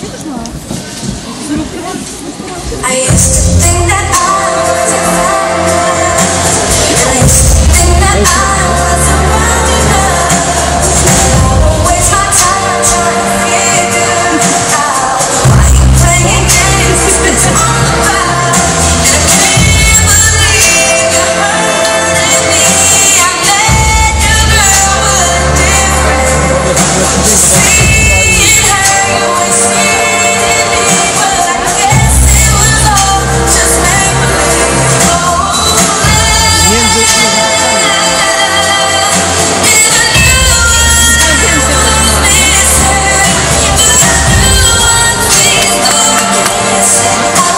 Чудо ж. Ну, Yes.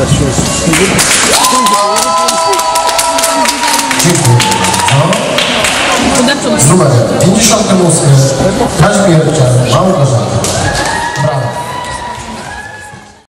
saçıyorsun. Bu da çok. Numara. 50 şartlarımız. Kaç bir yarıklar?